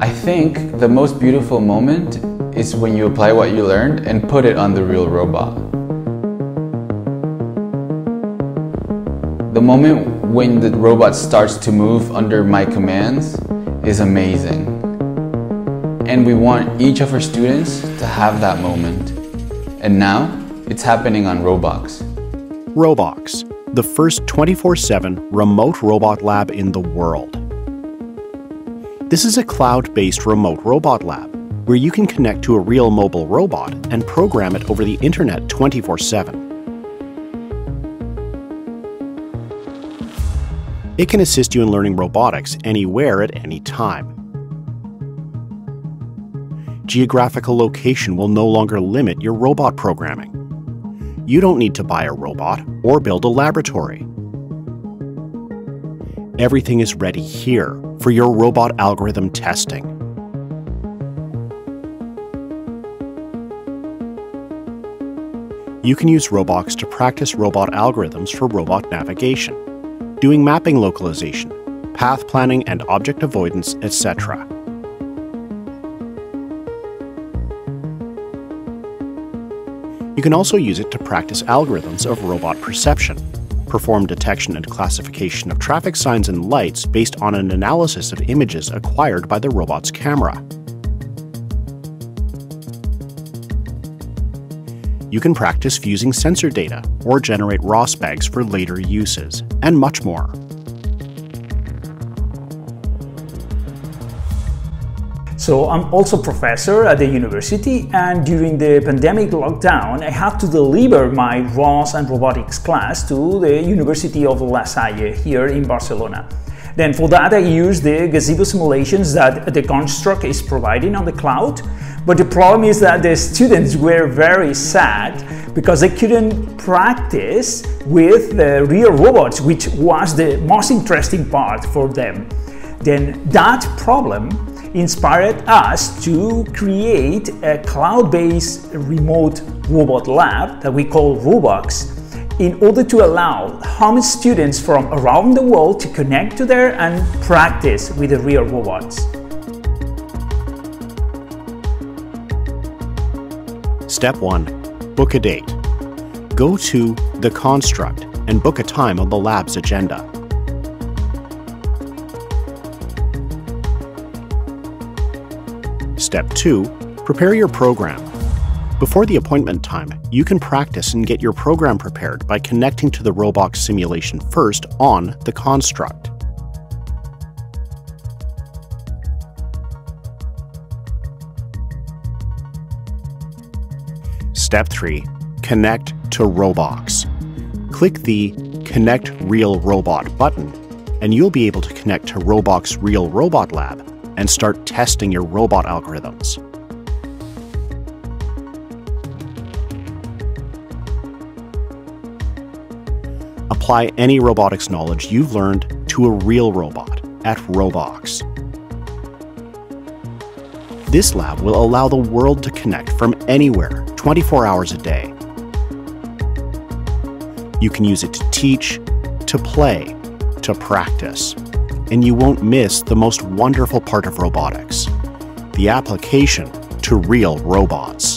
I think the most beautiful moment is when you apply what you learned and put it on the real robot. The moment when the robot starts to move under my commands is amazing. And we want each of our students to have that moment. And now, it's happening on Robox. Robox, the first 24 7 remote robot lab in the world. This is a cloud based remote robot lab where you can connect to a real mobile robot and program it over the internet 24 7. It can assist you in learning robotics anywhere at any time. Geographical location will no longer limit your robot programming. You don't need to buy a robot or build a laboratory. Everything is ready here for your robot algorithm testing. You can use Robox to practice robot algorithms for robot navigation, doing mapping localization, path planning and object avoidance, etc. You can also use it to practice algorithms of robot perception, perform detection and classification of traffic signs and lights based on an analysis of images acquired by the robot's camera. You can practice fusing sensor data or generate ROS-bags for later uses, and much more. So I'm also professor at the university and during the pandemic lockdown I had to deliver my ROS and robotics class to the University of La Salle here in Barcelona. Then for that I used the gazebo simulations that the Construct is providing on the cloud. But the problem is that the students were very sad because they couldn't practice with the real robots, which was the most interesting part for them. Then that problem inspired us to create a cloud-based remote robot lab that we call Robox in order to allow home students from around the world to connect to there and practice with the real robots. Step 1. Book a date. Go to The Construct and book a time on the lab's agenda. Step 2. Prepare your program. Before the appointment time, you can practice and get your program prepared by connecting to the Robox simulation first on the construct. Step 3. Connect to Robox. Click the Connect Real Robot button, and you'll be able to connect to Robox Real Robot Lab and start testing your robot algorithms. Apply any robotics knowledge you've learned to a real robot at Robox. This lab will allow the world to connect from anywhere 24 hours a day. You can use it to teach, to play, to practice and you won't miss the most wonderful part of robotics the application to real robots.